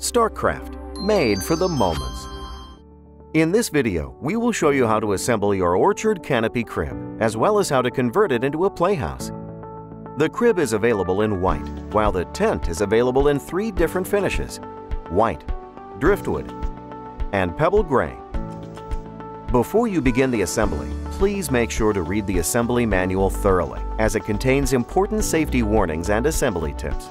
Storkcraft, made for the moments. In this video, we will show you how to assemble your orchard canopy crib, as well as how to convert it into a playhouse. The crib is available in white, while the tent is available in three different finishes, white, driftwood, and pebble gray. Before you begin the assembly, please make sure to read the assembly manual thoroughly, as it contains important safety warnings and assembly tips.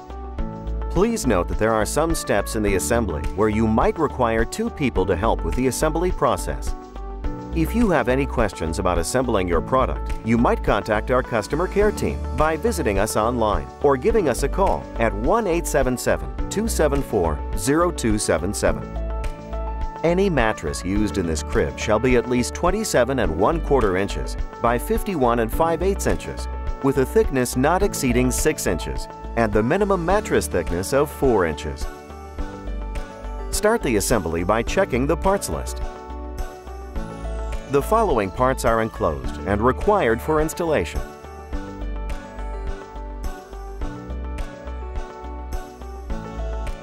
Please note that there are some steps in the assembly where you might require two people to help with the assembly process. If you have any questions about assembling your product, you might contact our customer care team by visiting us online or giving us a call at 1-877-274-0277. Any mattress used in this crib shall be at least 27 and 1 quarter inches by 51 and 5 eighths inches with a thickness not exceeding 6 inches and the minimum mattress thickness of 4 inches. Start the assembly by checking the parts list. The following parts are enclosed and required for installation.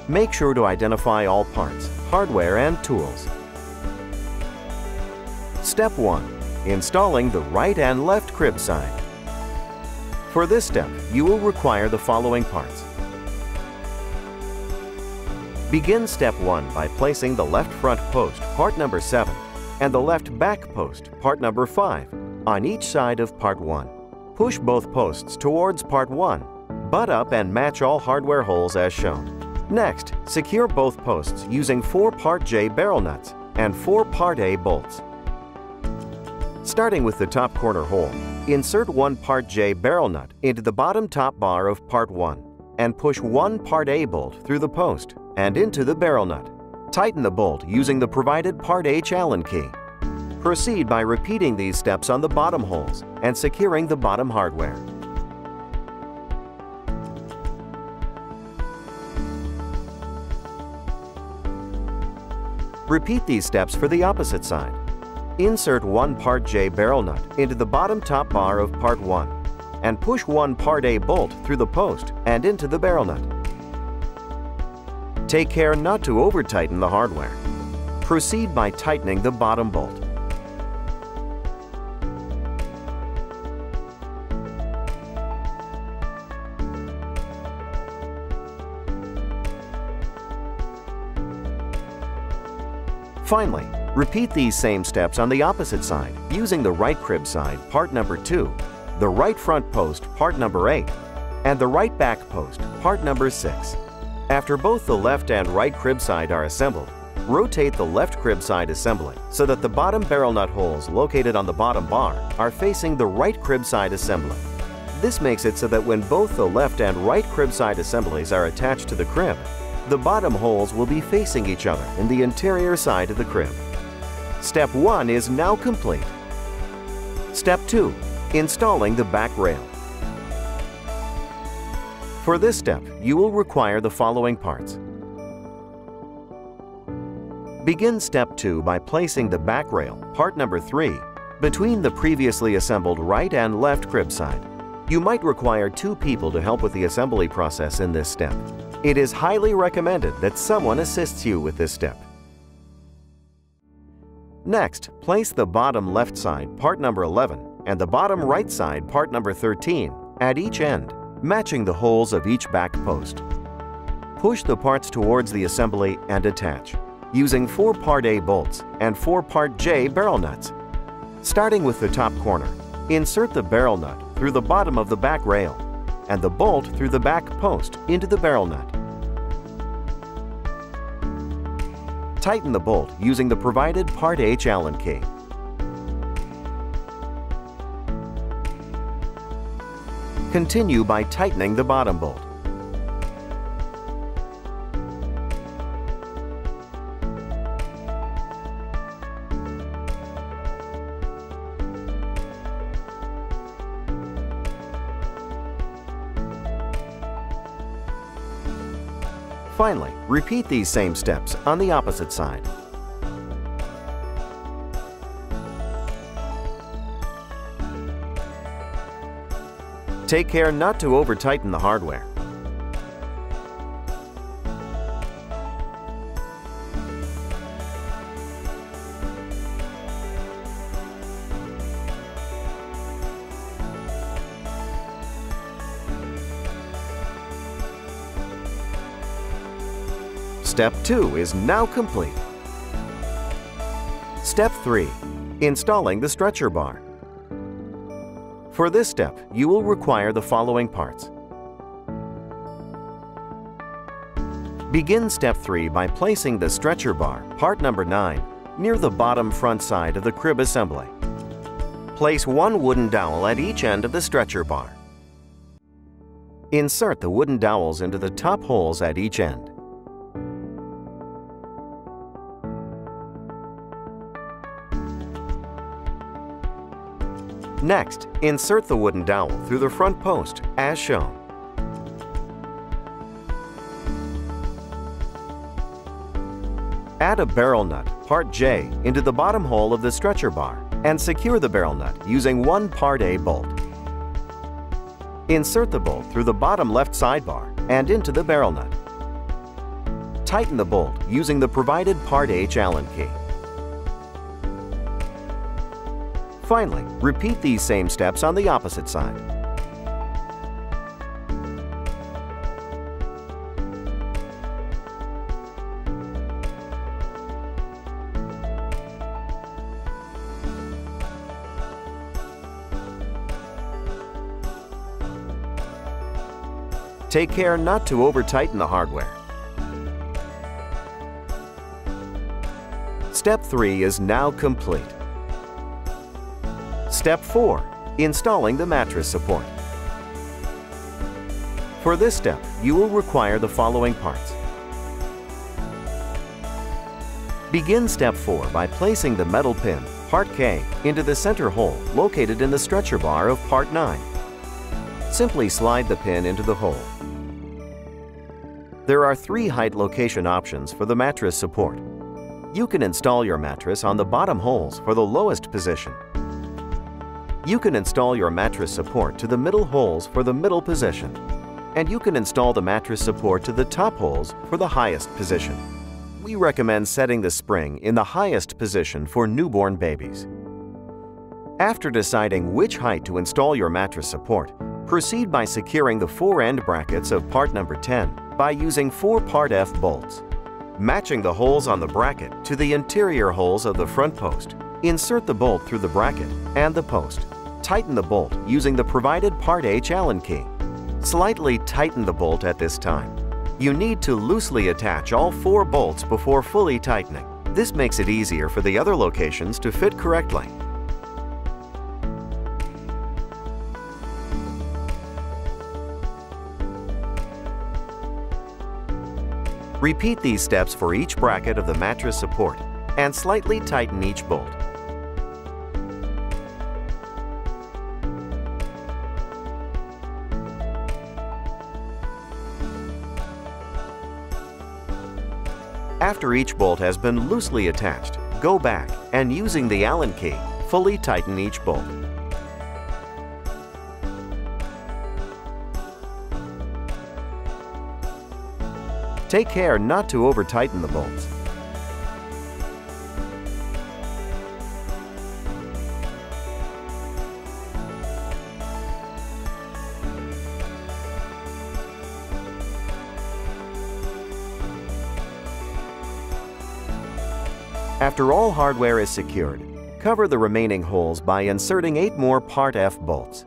Make sure to identify all parts, hardware, and tools. Step 1. Installing the right and left crib side. For this step, you will require the following parts. Begin step 1 by placing the left front post, part number 7, and the left back post, part number 5, on each side of part 1. Push both posts towards part 1. Butt up and match all hardware holes as shown. Next, secure both posts using 4 Part J barrel nuts and 4 Part A bolts. Starting with the top corner hole, Insert one Part J barrel nut into the bottom top bar of Part 1 and push one Part A bolt through the post and into the barrel nut. Tighten the bolt using the provided Part H Allen key. Proceed by repeating these steps on the bottom holes and securing the bottom hardware. Repeat these steps for the opposite side. Insert one Part J barrel nut into the bottom top bar of Part 1 and push one Part A bolt through the post and into the barrel nut. Take care not to over-tighten the hardware. Proceed by tightening the bottom bolt. Finally, Repeat these same steps on the opposite side using the right crib side, part number 2, the right front post, part number 8, and the right back post, part number 6. After both the left and right crib side are assembled, rotate the left crib side assembly so that the bottom barrel nut holes located on the bottom bar are facing the right crib side assembly. This makes it so that when both the left and right crib side assemblies are attached to the crib, the bottom holes will be facing each other in the interior side of the crib. Step 1 is now complete. Step 2. Installing the back rail. For this step, you will require the following parts. Begin step 2 by placing the back rail, part number 3, between the previously assembled right and left crib side. You might require two people to help with the assembly process in this step. It is highly recommended that someone assists you with this step. Next, place the bottom left side, part number 11, and the bottom right side, part number 13, at each end, matching the holes of each back post. Push the parts towards the assembly and attach, using 4 Part A bolts and 4 Part J barrel nuts. Starting with the top corner, insert the barrel nut through the bottom of the back rail and the bolt through the back post into the barrel nut. Tighten the bolt using the provided Part H Allen key. Continue by tightening the bottom bolt. Finally, repeat these same steps on the opposite side. Take care not to over-tighten the hardware. Step 2 is now complete. Step 3. Installing the stretcher bar. For this step, you will require the following parts. Begin step 3 by placing the stretcher bar, part number 9, near the bottom front side of the crib assembly. Place one wooden dowel at each end of the stretcher bar. Insert the wooden dowels into the top holes at each end. Next, insert the wooden dowel through the front post, as shown. Add a barrel nut, part J, into the bottom hole of the stretcher bar and secure the barrel nut using one part A bolt. Insert the bolt through the bottom left sidebar and into the barrel nut. Tighten the bolt using the provided part H Allen key. Finally, repeat these same steps on the opposite side. Take care not to over-tighten the hardware. Step 3 is now complete. Step 4. Installing the mattress support. For this step, you will require the following parts. Begin step 4 by placing the metal pin, part K, into the center hole located in the stretcher bar of part 9. Simply slide the pin into the hole. There are three height location options for the mattress support. You can install your mattress on the bottom holes for the lowest position. You can install your mattress support to the middle holes for the middle position. And you can install the mattress support to the top holes for the highest position. We recommend setting the spring in the highest position for newborn babies. After deciding which height to install your mattress support, proceed by securing the four end brackets of part number 10 by using four Part F bolts. Matching the holes on the bracket to the interior holes of the front post, insert the bolt through the bracket and the post. Tighten the bolt using the provided Part H Allen key. Slightly tighten the bolt at this time. You need to loosely attach all four bolts before fully tightening. This makes it easier for the other locations to fit correctly. Repeat these steps for each bracket of the mattress support and slightly tighten each bolt. After each bolt has been loosely attached, go back and using the Allen key, fully tighten each bolt. Take care not to over-tighten the bolts. After all hardware is secured, cover the remaining holes by inserting 8 more Part F bolts.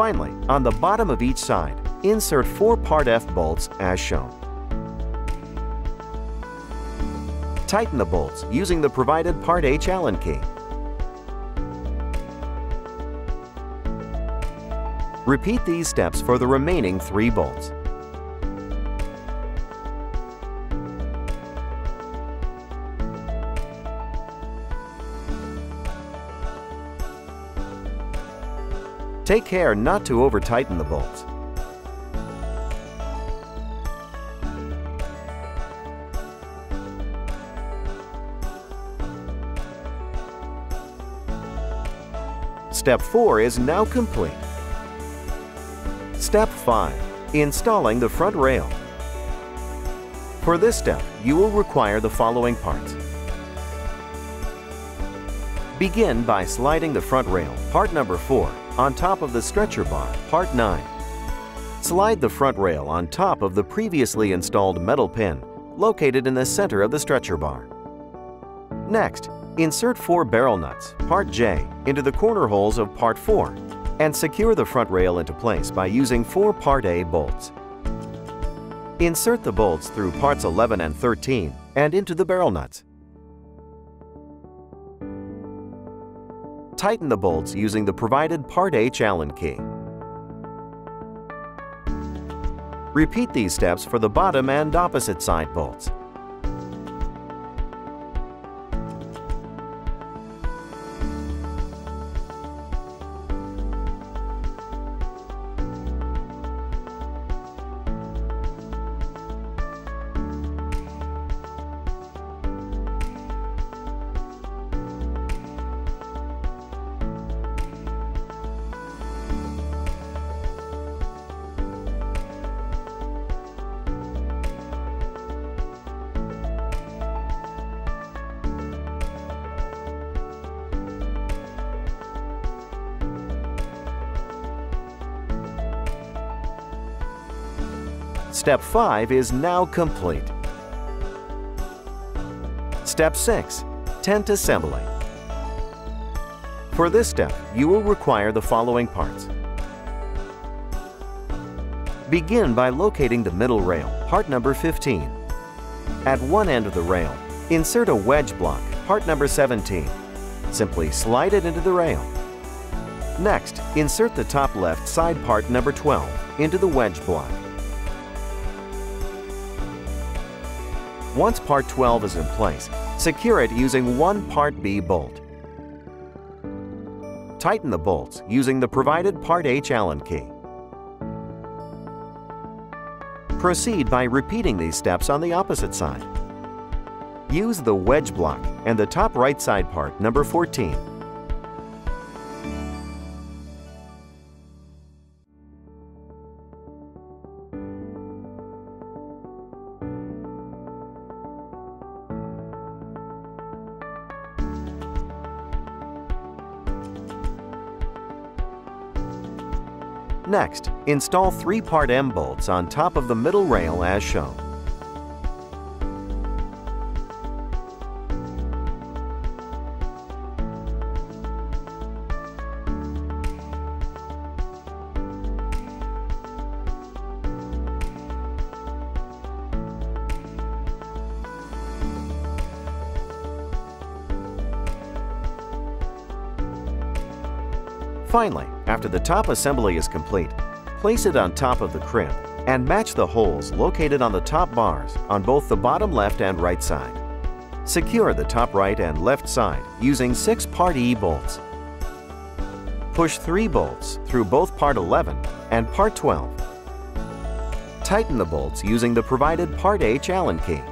Finally, on the bottom of each side, insert four Part F bolts as shown. Tighten the bolts using the provided Part H Allen key. Repeat these steps for the remaining three bolts. Take care not to over-tighten the bolts. Step 4 is now complete. Step 5. Installing the front rail. For this step, you will require the following parts. Begin by sliding the front rail, part number 4, on top of the stretcher bar, part 9. Slide the front rail on top of the previously installed metal pin located in the center of the stretcher bar. Next, insert four barrel nuts, part J, into the corner holes of part 4 and secure the front rail into place by using four part A bolts. Insert the bolts through parts 11 and 13 and into the barrel nuts. Tighten the bolts using the provided Part H Allen key. Repeat these steps for the bottom and opposite side bolts. Step 5 is now complete. Step 6. Tent Assembly. For this step, you will require the following parts. Begin by locating the middle rail, part number 15. At one end of the rail, insert a wedge block, part number 17. Simply slide it into the rail. Next, insert the top left side part number 12 into the wedge block. Once part 12 is in place, secure it using one part B bolt. Tighten the bolts using the provided part H Allen key. Proceed by repeating these steps on the opposite side. Use the wedge block and the top right side part number 14 Next, install three part M bolts on top of the middle rail as shown. Finally, after the top assembly is complete, place it on top of the crib and match the holes located on the top bars on both the bottom left and right side. Secure the top right and left side using six Part E bolts. Push three bolts through both Part 11 and Part 12. Tighten the bolts using the provided Part H Allen key.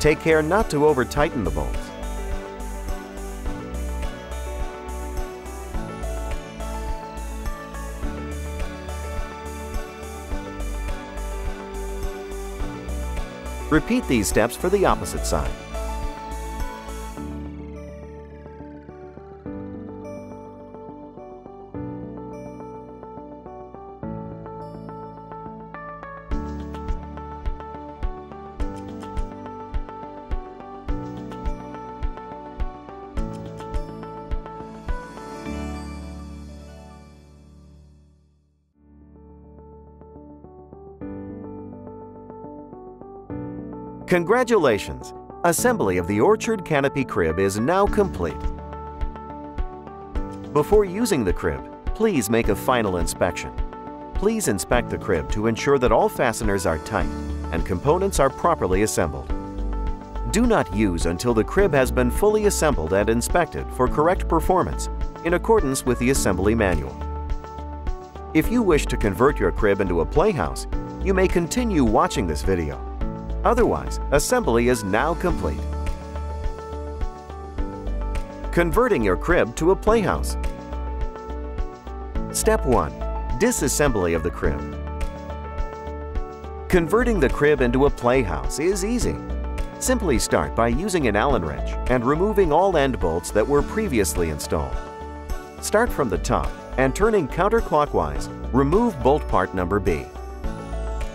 Take care not to over-tighten the bolts. Repeat these steps for the opposite side. Congratulations! Assembly of the Orchard Canopy Crib is now complete. Before using the crib, please make a final inspection. Please inspect the crib to ensure that all fasteners are tight and components are properly assembled. Do not use until the crib has been fully assembled and inspected for correct performance in accordance with the assembly manual. If you wish to convert your crib into a playhouse, you may continue watching this video. Otherwise, assembly is now complete. Converting your crib to a playhouse. Step 1. Disassembly of the crib. Converting the crib into a playhouse is easy. Simply start by using an Allen wrench and removing all end bolts that were previously installed. Start from the top and turning counterclockwise, remove bolt part number B.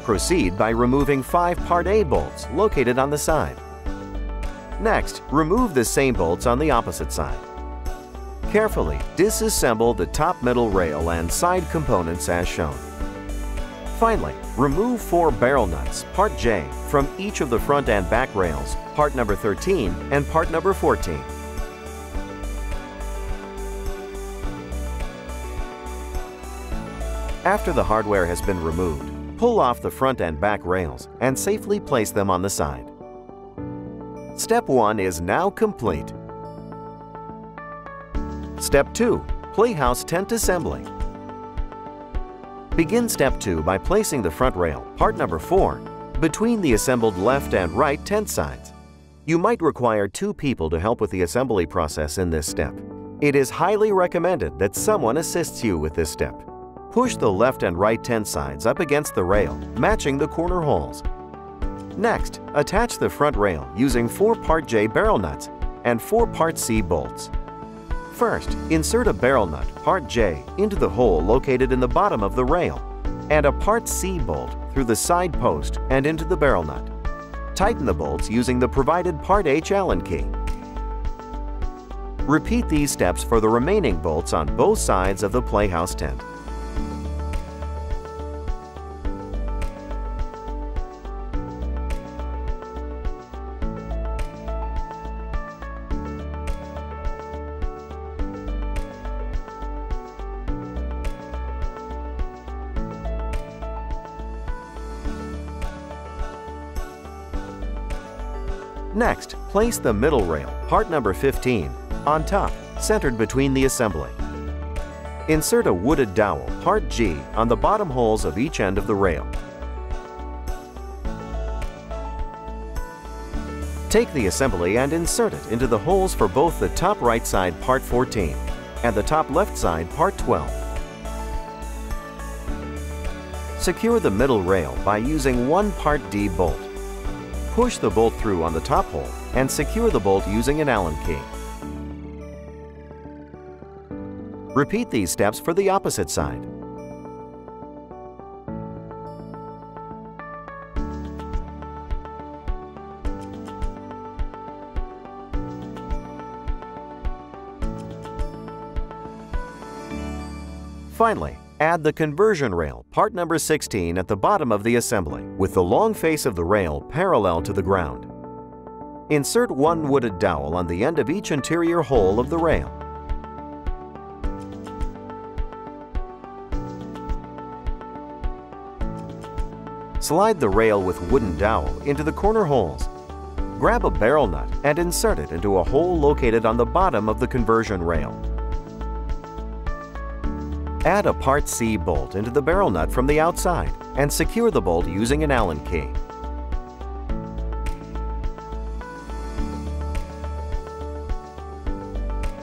Proceed by removing five part A bolts located on the side. Next, remove the same bolts on the opposite side. Carefully disassemble the top middle rail and side components as shown. Finally, remove four barrel nuts, part J, from each of the front and back rails, part number 13 and part number 14. After the hardware has been removed, pull off the front and back rails and safely place them on the side. Step 1 is now complete. Step 2. Playhouse Tent Assembly Begin step 2 by placing the front rail, part number 4, between the assembled left and right tent sides. You might require two people to help with the assembly process in this step. It is highly recommended that someone assists you with this step. Push the left and right tent sides up against the rail, matching the corner holes. Next, attach the front rail using 4 part J barrel nuts and 4 part C bolts. First, insert a barrel nut, part J, into the hole located in the bottom of the rail, and a part C bolt through the side post and into the barrel nut. Tighten the bolts using the provided part H Allen key. Repeat these steps for the remaining bolts on both sides of the playhouse tent. Place the middle rail, part number 15, on top, centered between the assembly. Insert a wooded dowel, part G, on the bottom holes of each end of the rail. Take the assembly and insert it into the holes for both the top right side part 14 and the top left side part 12. Secure the middle rail by using one part D bolt. Push the bolt through on the top hole and secure the bolt using an Allen key. Repeat these steps for the opposite side. Finally, Add the conversion rail, part number 16, at the bottom of the assembly, with the long face of the rail parallel to the ground. Insert one wooded dowel on the end of each interior hole of the rail. Slide the rail with wooden dowel into the corner holes. Grab a barrel nut and insert it into a hole located on the bottom of the conversion rail. Add a Part C bolt into the barrel nut from the outside and secure the bolt using an Allen key.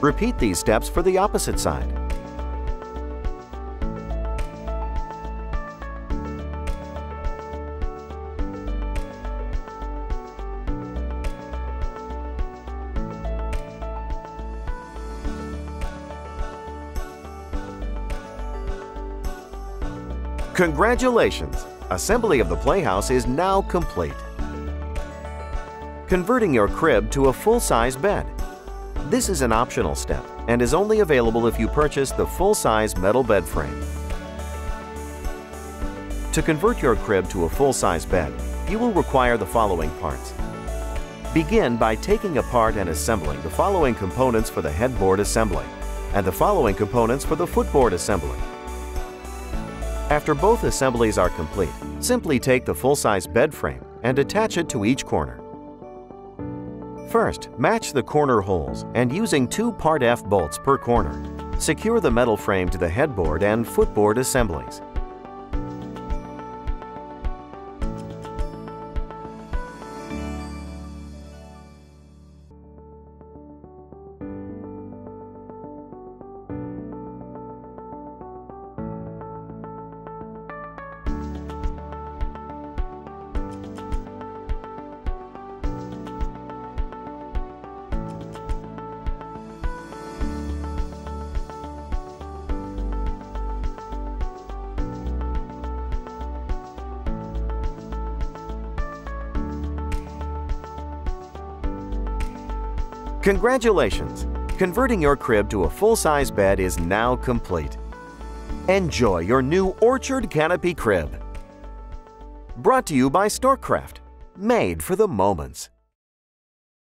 Repeat these steps for the opposite side. Congratulations! Assembly of the Playhouse is now complete. Converting your crib to a full-size bed. This is an optional step and is only available if you purchase the full-size metal bed frame. To convert your crib to a full-size bed, you will require the following parts. Begin by taking apart and assembling the following components for the headboard assembly and the following components for the footboard assembly. After both assemblies are complete, simply take the full-size bed frame and attach it to each corner. First, match the corner holes and using two Part F bolts per corner, secure the metal frame to the headboard and footboard assemblies. Congratulations! Converting your crib to a full-size bed is now complete. Enjoy your new Orchard Canopy Crib. Brought to you by Storkcraft, made for the moments.